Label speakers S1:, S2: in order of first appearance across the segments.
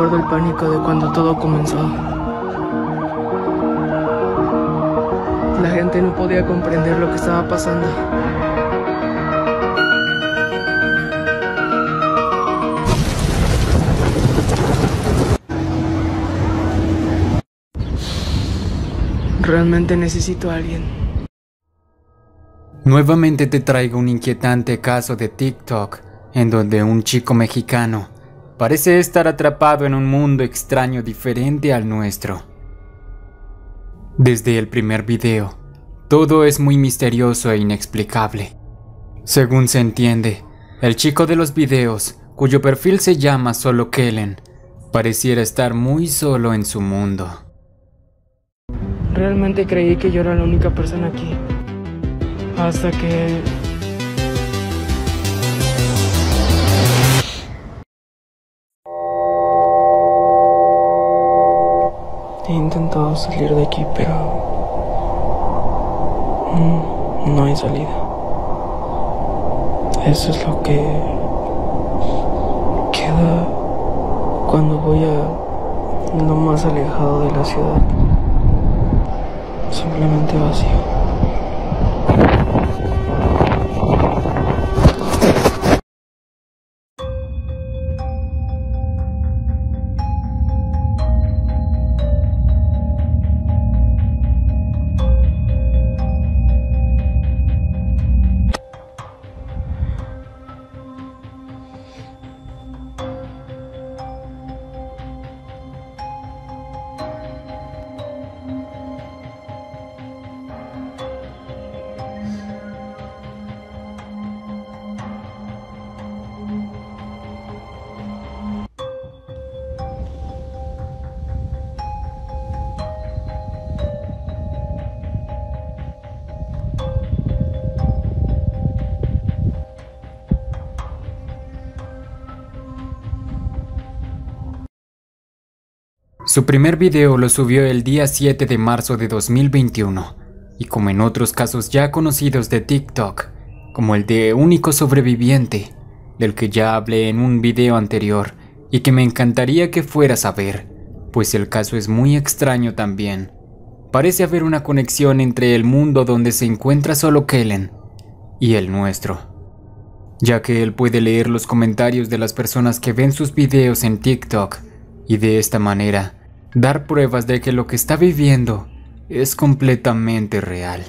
S1: recuerdo el pánico de cuando todo comenzó. La gente no podía comprender lo que estaba pasando. Realmente necesito a alguien.
S2: Nuevamente te traigo un inquietante caso de TikTok en donde un chico mexicano parece estar atrapado en un mundo extraño diferente al nuestro. Desde el primer video, todo es muy misterioso e inexplicable. Según se entiende, el chico de los videos, cuyo perfil se llama solo Kellen, pareciera estar muy solo en su mundo.
S1: Realmente creí que yo era la única persona aquí. Hasta que... He intentado salir de aquí, pero... mm, No hay salida. Eso es lo que... Queda cuando voy a lo más alejado de la ciudad. Simplemente vacío.
S2: Su primer video lo subió el día 7 de marzo de 2021, y como en otros casos ya conocidos de TikTok, como el de Único Sobreviviente, del que ya hablé en un video anterior y que me encantaría que fueras a ver, pues el caso es muy extraño también. Parece haber una conexión entre el mundo donde se encuentra solo Kellen y el nuestro, ya que él puede leer los comentarios de las personas que ven sus videos en TikTok y de esta manera dar pruebas de que lo que está viviendo es completamente real.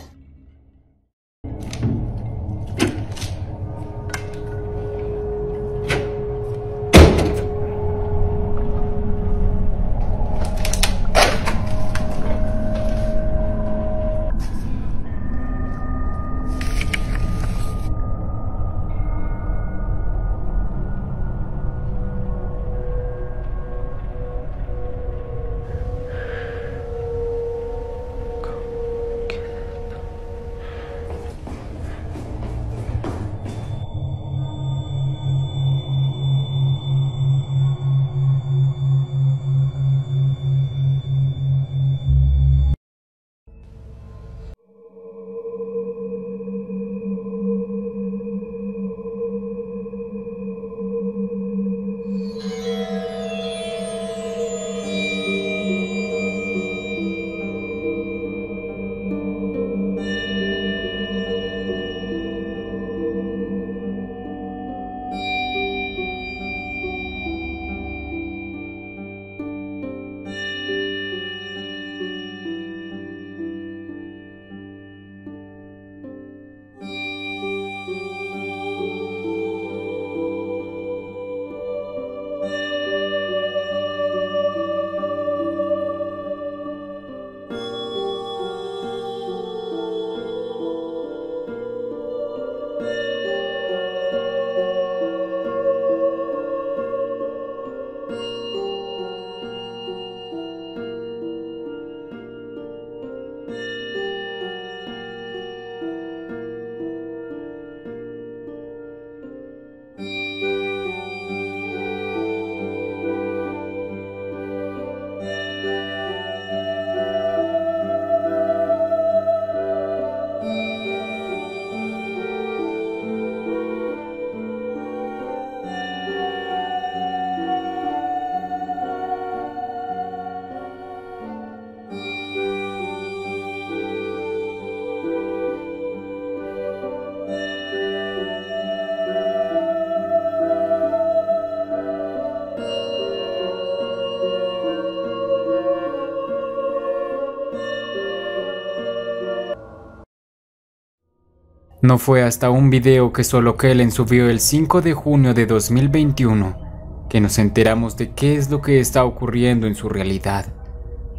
S2: No fue hasta un video que solo Kellen subió el 5 de junio de 2021 que nos enteramos de qué es lo que está ocurriendo en su realidad,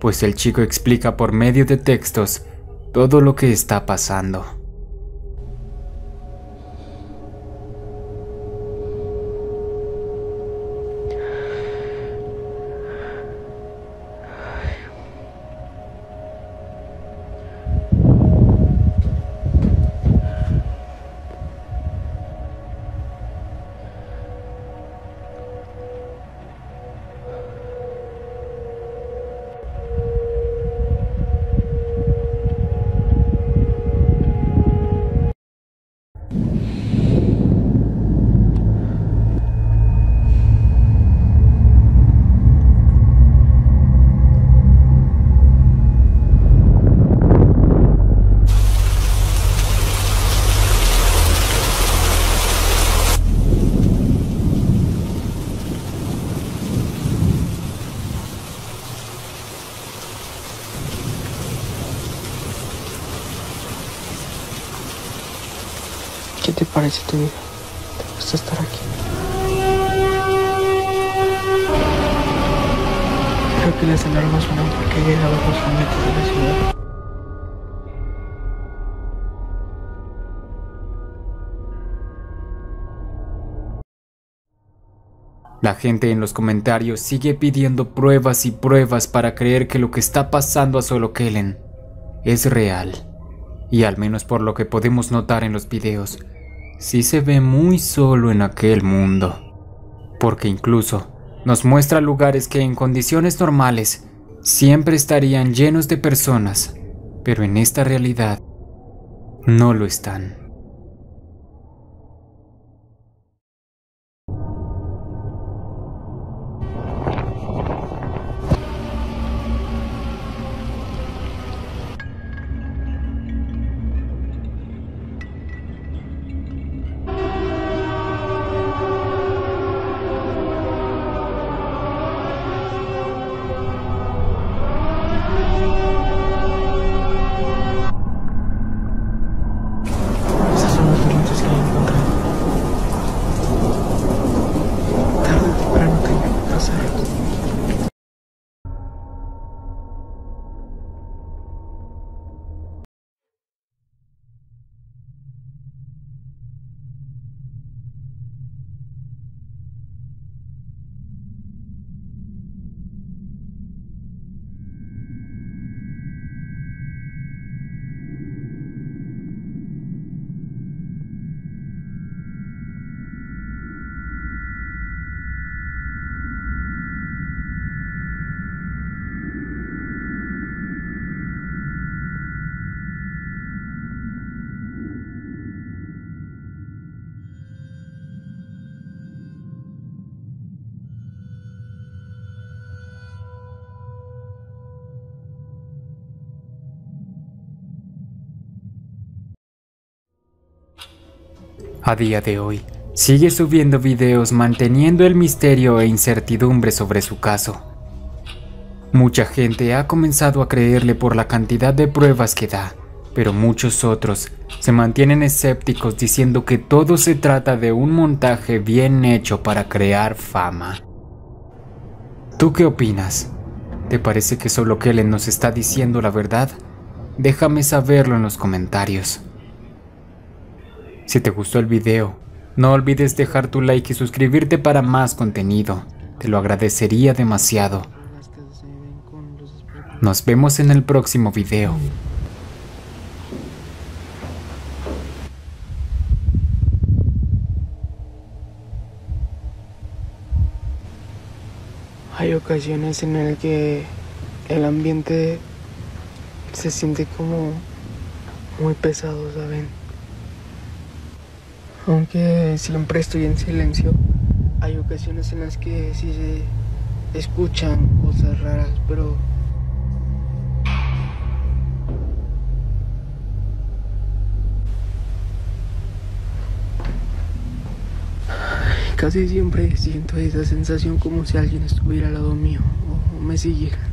S2: pues el chico explica por medio de textos todo lo que está pasando.
S1: Parece tu vida? ¿Te gusta estar aquí? Creo que las alarmas suenan porque he llegado justamente de la ciudad.
S2: La gente en los comentarios sigue pidiendo pruebas y pruebas para creer que lo que está pasando a Solo Kellen es real. Y al menos por lo que podemos notar en los videos, sí se ve muy solo en aquel mundo. Porque incluso nos muestra lugares que en condiciones normales siempre estarían llenos de personas, pero en esta realidad no lo están. A día de hoy, sigue subiendo videos manteniendo el misterio e incertidumbre sobre su caso. Mucha gente ha comenzado a creerle por la cantidad de pruebas que da, pero muchos otros se mantienen escépticos diciendo que todo se trata de un montaje bien hecho para crear fama. ¿Tú qué opinas? ¿Te parece que solo Kellen nos está diciendo la verdad? Déjame saberlo en los comentarios. Si te gustó el video, no olvides dejar tu like y suscribirte para más contenido. Te lo agradecería demasiado. Nos vemos en el próximo video.
S1: Hay ocasiones en las que el ambiente se siente como muy pesado, ¿saben? Aunque siempre estoy en silencio, hay ocasiones en las que sí se escuchan cosas raras, pero casi siempre siento esa sensación como si alguien estuviera al lado mío o me siguiera.